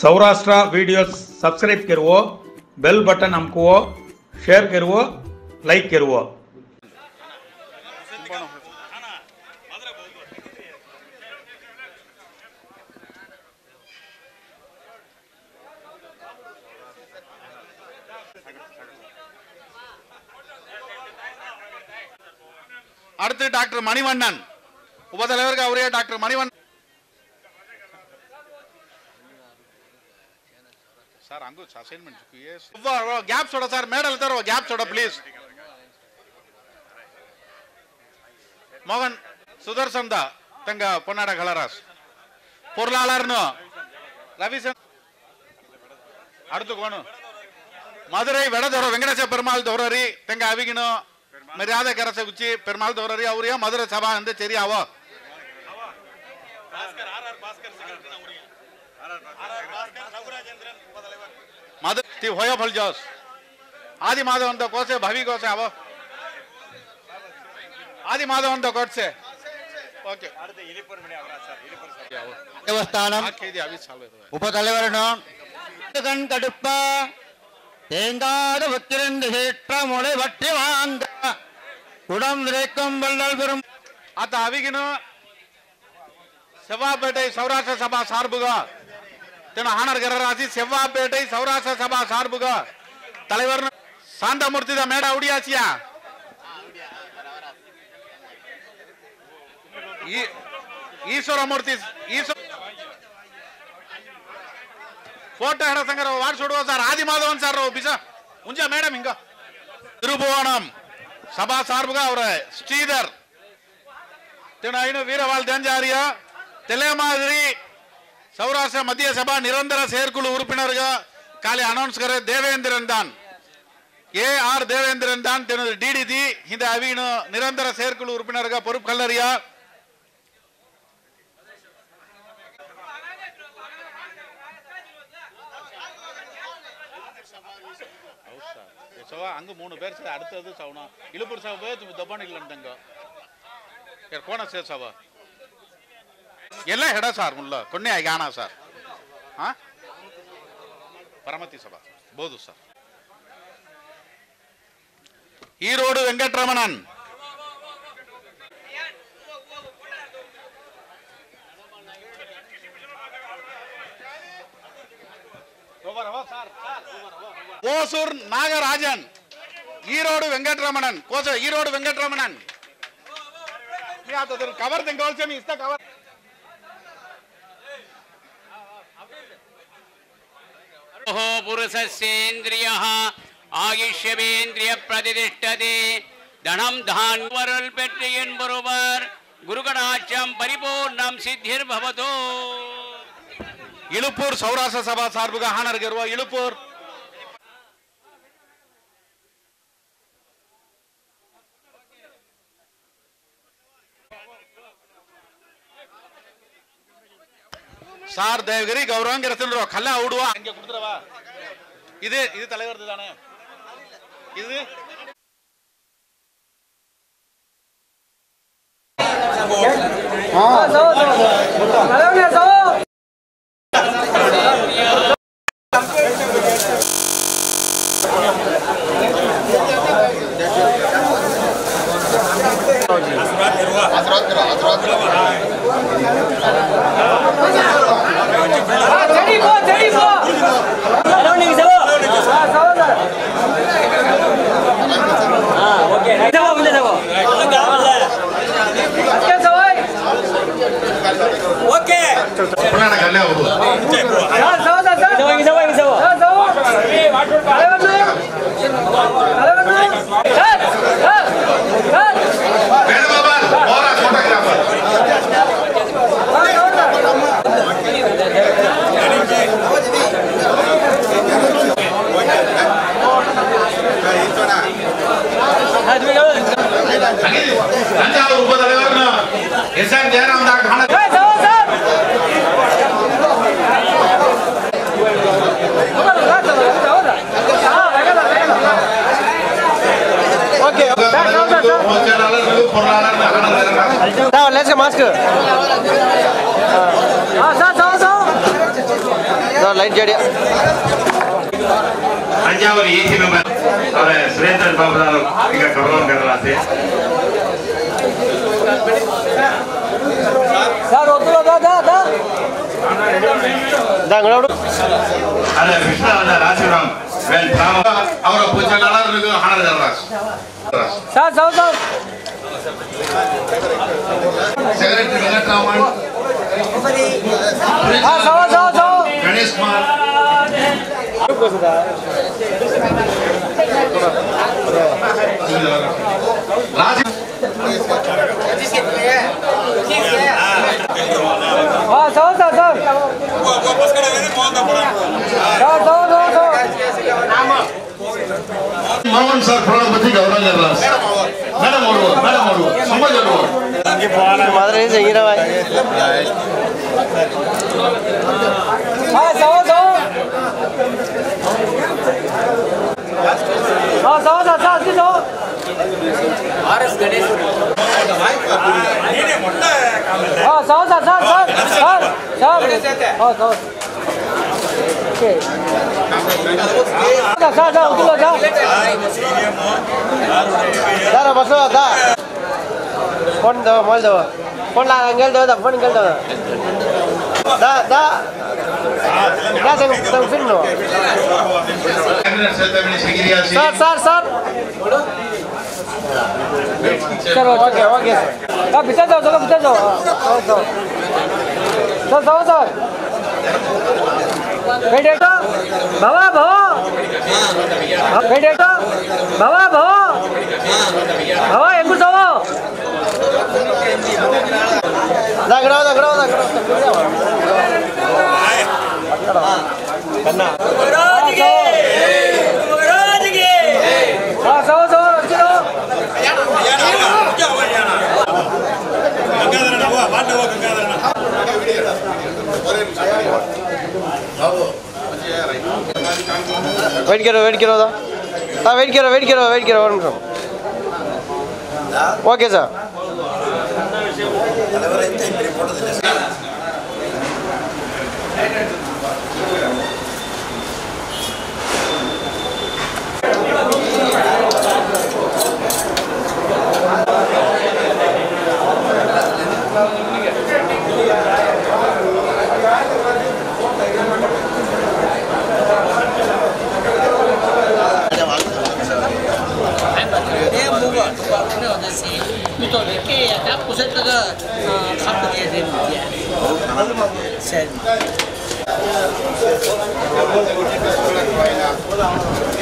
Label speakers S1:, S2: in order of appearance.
S1: Saurashtra video सब्सक्रेब करो bell button हमको शेर करो लाइक करो
S2: अतर मणिवणन उप तरह डॉक्टर मणिवणन సార్ అంగు అసైన్మెంట్ గ్యాప్ చూడ సార్ మేడలు సార్ గ్యాప్ చూడ ప్లీజ్ மோகன் சுதர்சன் தா தங்க பொன்னாட கலராஸ். பொருளாளர்னு. ரவிசன் அடுத்து கோணும் மதுரை வெடதோர வெங்கடேச பெருமாள் தோரரி தங்க அவிகணும் மரியாதை கரச உச்சி பெருமாள் தோரரி அவரையா மதுரை சபா வந்து சரியாவோ? મદદથી હોય ફળ જોશ ఆది మాధవంతో కోసే భవి కోసే అవో ఆది మాధవంతో కోసే ఓకే
S3: உபதலைவரிடம் கண் தேங்காத உத்திரண்டு சேற்ற முளை பற்றி வாங்க. குடம் விரைக்கும் வள்ளல் பெரும்
S2: அத்த அவிகனும் செவ்வாப்பேட்டை சௌராஷ்டிர சபா சார்புகா. திரு ஆனர் கரராசி செவ்வாப்பேட்டை சௌராஷ்டிர சபா சார்புக தலைவர் சாந்தமூர்த்தி தான் மேடா உடியாச்சியா ఈశ్వరమూర్తి ఈశ్వర ఫోటో హెడసంగర్ వాడు చూడవ సార్ ఆదిమాధవన్ సార్ బిజా ఉంచా మేడం ఇంకా తిరుభువనం సభా సార్బుగా అవర శ్రీధర్ తిన అయిన వీరవాల్ దేంజారియా తెలియ మాదిరి தெலே மாதிரி சௌராஷ்டிர மத்திய சபா நிரந்தர செயற்குழு உறுப்பினர்கள் காலை அனௌன்ஸ் கர தேவேந்திரன் தான் ஏ ஆர் தேவேந்திரன் தான் திரு டிடிதி இந்த அவினு நிரந்தர செயற்குழு உறுப்பினர்கள் பொறுப்பு கல்லறியா அங்க மூணு பேர் சரி அடுத்தது சவுனா இழுப்பூர் சபை போய் ದಬ್ಬಾಣಿಲ್ಲ ಅಂತಂಗ ಕೋಣ ಸೇರ್ ಸಭಾ ಎಲ್ಲ ಹೆಡ சார் உள்ள. ಪುಣ್ಯ ಯಾಣ சார். ஆ? பரமத்தி ಸಭಾ ಬೋದು ಸರ್ ஈரோடு வெங்கட்ரமணன். ஓசூர் நாகராஜன். ஈரோடு வெங்கட்ரமணன். கோச ஈரோடு வெங்கட்ரமணன். கவர் தெங்க கவர்.
S4: ஓஹோ புருஷேந்திரிய ஆகிஷ்யவேந்திரிய பிரதிதிஷ்டதே தனம் தான் வரல் பெற்று என்பொருவர் குருகடாட்சம் பரிபூர்ணம் சித்திர் பவதோ
S2: இழுப்பூர் சௌராஷ்டிர சபா சார்புக ஆனருக்கு இழுப்பூர். சார் தேவகிரி கௌரவங்க எடுத்துடுவோம் கல்ல அவுடுவா அங்க கொடுத்துடவா இது இது தலைவர் தானே? இது? ஆ.
S5: Now let's get master. No, light jadia.
S6: அஞ்சாவது ஏசி மெம்பர் அவர் சுரேந்தர் பாபு தான் இங்க கவனம் கரலாசி சார் ஒத்துல தா தா தா
S5: தா
S2: ಅವರ ಪೂಜೆಗಾರರಿಗೂ ಹಣದ ರಾಜ್
S3: ಸೆಕ್ರೆಟರಿ ವೆಂಕಟರಾಮನ್ ಗಣೇಶ್ ಕುಮಾರ್ ಮೋಹನ್ ಸರ್ ಪ್ರಣವ್ ಪತಿ ಗೌರವ್ ದಾಸ್ ಮೇಡಮ್ ಅವರು ಮೇಡಮ್ ಅವರು ಸಮಾಜ್ ಅವರು
S5: ಮದ್ರೆ ಹೀರವ R S Ganesh sir sir sir
S2: sir sir sir okay
S5: ngel đâu, phone ngel đâu. Đó, đó. Đó teng teng film no.
S2: Cabinet secretary ಸಿಗಿರಿಯಾಸಿ Sir,
S5: sir, sir.
S2: Sir,
S5: okay, okay. Ah, bisa jauh, jauh, bisa jauh. Jauh, jauh. Sir, jauh, sir. बेटेटो भवा भो बेटेटो भवा भो भवा एंगु सो दगड़ो दगड़ो दगड़ो कन्ना महाराज के महाराज के हाँ வெடிக்கிறோம் வெடிக்கிறோம் தான். ஆ வெடிக்கிறோம் வெடிக்கிறோம் வெடிக்கிறோம் ஒரு நிமிஷம். Okay sir. தலைவரை போட்டது
S7: சரி